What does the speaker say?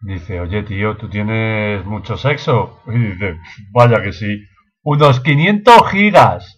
Dice, oye tío, ¿tú tienes mucho sexo? Y dice, vaya que sí. Unos 500 gigas.